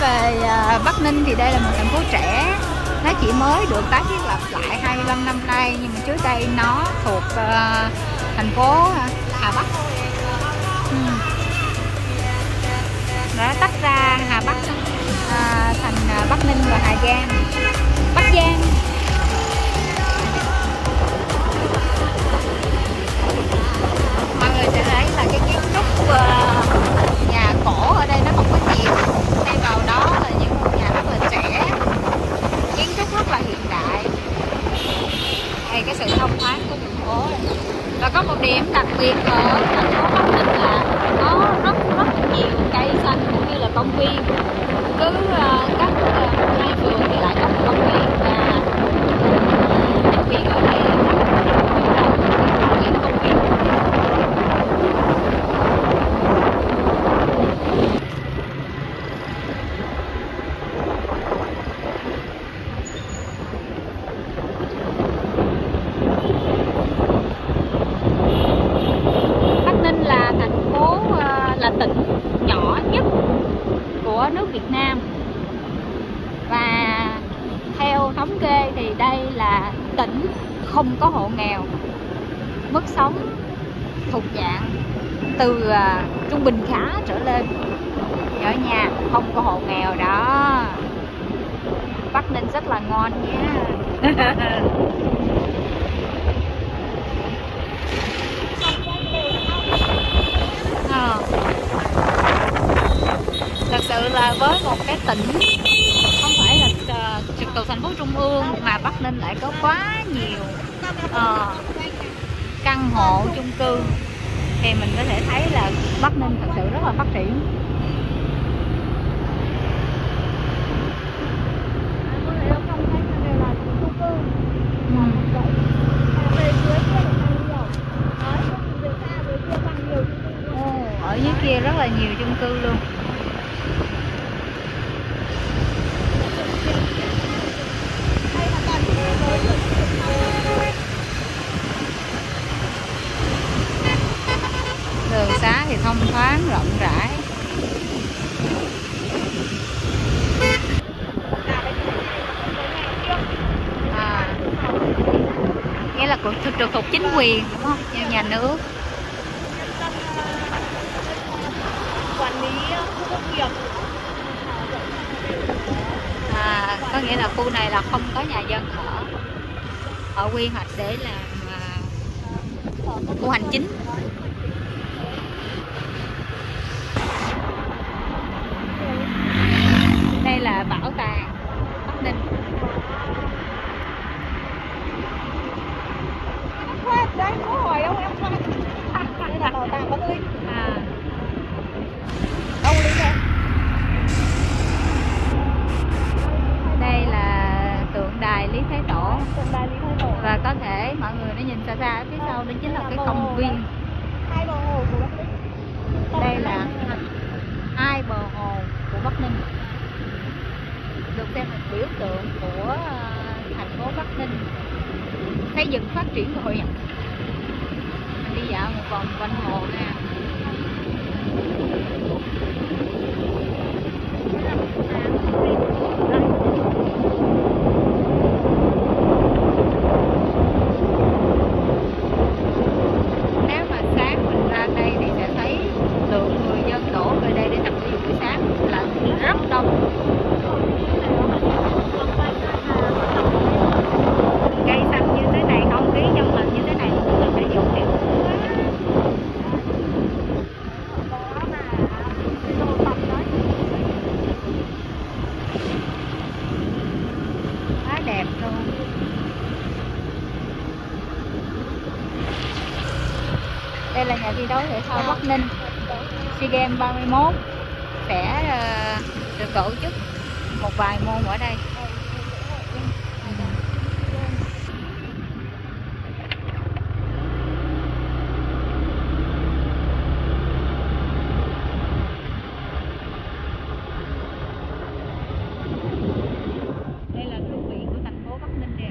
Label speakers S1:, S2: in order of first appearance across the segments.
S1: về à, Bắc Ninh thì đây là một thành phố trẻ. Nó chỉ mới được tái thiết lập lại 25 năm nay nhưng mà trước đây nó thuộc uh, thành phố à, Hà Bắc. Ừ. đã tách ra Hà Bắc uh, thành Bắc Ninh và Hà Giang. Bắc Giang. Mọi người sẽ thấy là cái kiến trúc uh, nhà cổ ở đây nó không có nhiều thay vào đó là những ngôi nhà rất là trẻ kiến trúc rất là hiện đại đây cái sự thông thoáng của thành phố này. và có một điểm đặc biệt ở thành phố Bắc Ninh là có rất rất nhiều cây xanh cũng như là công viên. Cứ à, uh, cách uh, hai phường thì lại có một công viên và đặc biệt ở đây là những công viên Bắc Ninh là thành phố ờ, là tỉnh nhỏ nhất của nước Việt Nam và theo thống kê thì đây là tỉnh không có hộ nghèo mức sống thuộc dạng từ à, trung bình khá trở lên. Ở nhà không có hộ nghèo đó. Bắc Ninh rất là ngon nha. À. thật sự là với một cái tỉnh không phải là ờ, trực thuộc thành phố trung ương mà Bắc Ninh lại có quá nhiều uh, căn hộ chung cư thì mình có thể thấy là Bắc Ninh thật sự rất là phát triển. Ờ, ở dưới kia rất là nhiều chung cư luôn. Nghĩa là của trực thuộc chính quyền đúng không? Như nhà nước.
S2: Quản lý khu công nghiệp.
S1: À, có nghĩa là khu này là không có nhà dân ở ở quy hoạch để làm à, khu hành chính. Đây là bảo tàng Bắc Ninh
S2: khoan đấy có hỏi đâu em khoan đây là bảo tàng Bắc Ninh
S1: à,
S2: ông đi đây
S1: đây là tượng đài Lý Thái Tổ
S2: tượng đài Lý Thái Tổ
S1: và có thể mọi người nó nhìn xa xa ở phía sau đó chính là cái công viên
S2: hai bờ hồ của Bắc Ninh
S1: đây là hai bờ hồ của Bắc Ninh được xem là biểu tượng của ờ, thành phố Bắc Ninh xây dựng phát triển và hội nhập mình đi dạo một vòng quanh hồ nha nếu mà sáng mình ra đây thì sẽ thấy lượng người dân đổ về đây để tập thể dục buổi sáng là rất đông cây xanh như thế này không khí trong lành như thế này cũng là thể dục thì quá quá đẹp luôn đây là nhà thi đấu thể thao Bắc Ninh. SEA Games 31 sẽ ờ, được tổ chức một vài môn ở đây Ừ. đây là thư viện của thành phố Bắc Ninh nè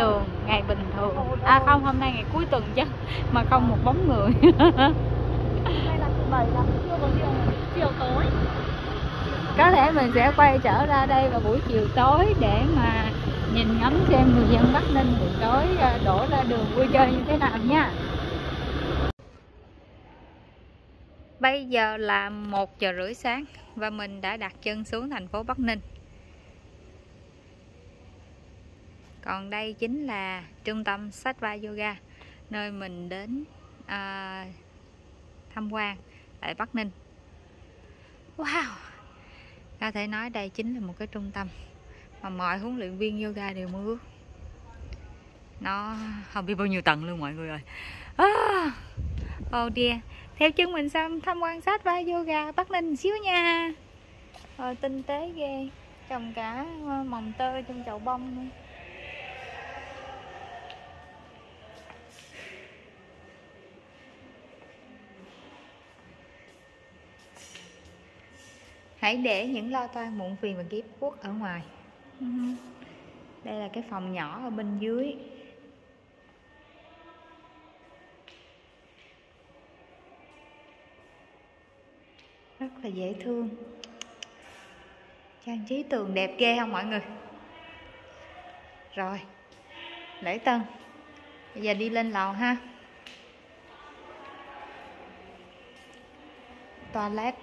S1: đường ngày bình thường à không hôm nay ngày cuối tuần chứ mà không một bóng người
S2: Đây là thứ bảy là chưa có chiều chiều tối.
S1: có thể mình sẽ quay trở ra đây vào buổi chiều tối để mà nhìn ngắm xem người dân Bắc Ninh buổi tối à, đổ ra đường vui chơi như thế nào nha Bây giờ là 1 giờ rưỡi sáng và mình đã đặt chân xuống thành phố Bắc Ninh. Còn đây chính là trung tâm Sattva Yoga nơi mình đến à, tham quan tại Bắc Ninh. Wow! Có thể nói đây chính là một cái trung tâm mà mọi huấn luyện viên yoga đều mơ ước. Nó không biết bao nhiêu tầng luôn mọi người ơi. à, oh dear theo chân mình sang tham quan sách vai yoga Bắc Ninh xíu nha à, tinh tế ghê trồng cả ờ, mồng tơ trong chậu bông nữa. Hãy để những lo toan muộn phiền và kiếp quốc ở ngoài. Đây là cái phòng nhỏ ở bên dưới. Rất là dễ thương. Trang trí tường đẹp ghê không mọi người? Rồi lễ tân. Bây giờ đi lên lầu ha. Toilet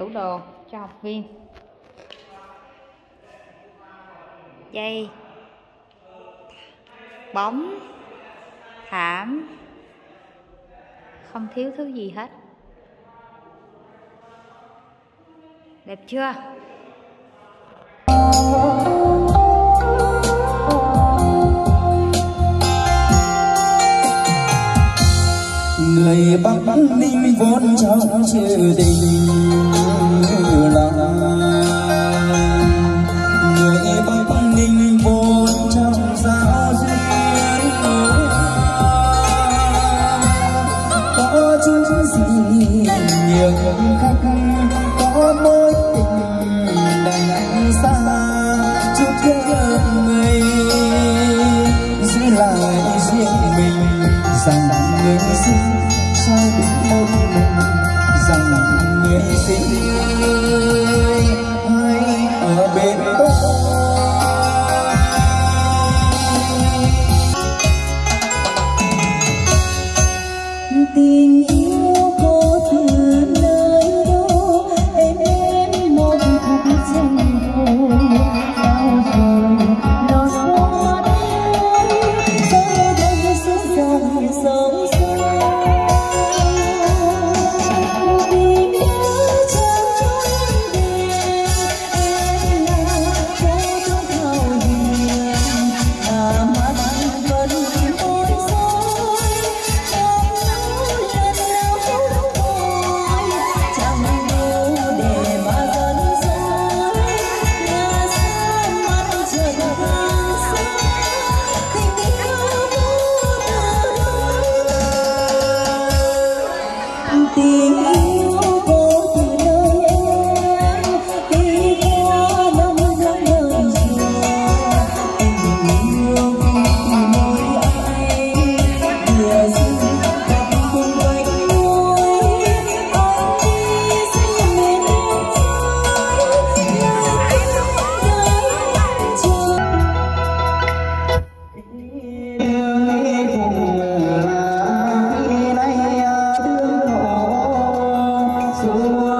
S1: Tủ đồ cho học viên. Dây. Bóng. Thảm. Không thiếu thứ gì hết. Đẹp chưa?
S3: người bắc ninh vốn trong chưa tình rằng người sinh sao biết một mình rằng người sinh hãy ở bên tôi.
S4: 走么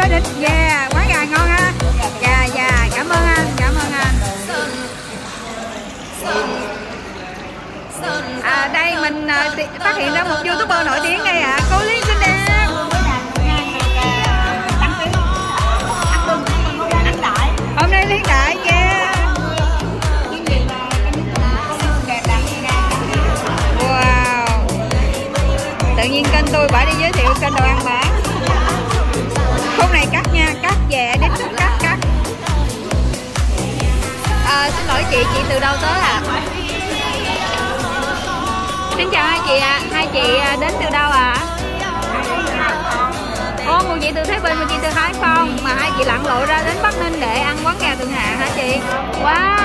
S4: mãi đỉnh Bắc
S1: Định Yeah, quán gà ngon ha. Dạ, dạ, cảm ơn anh, cảm ơn anh. À, đây mình à, phát hiện ra một youtuber nổi tiếng đây ạ. Cô Liên chị, chị từ đâu tới ạ? Xin chào hai chị ạ, hai chị à, đến từ đâu ạ? Ô, một chị từ Thái Bình, một chị từ Hải Phòng Mà hai chị lặn lội ra đến Bắc Ninh để ăn quán gà Thượng Hạng hả chị? Wow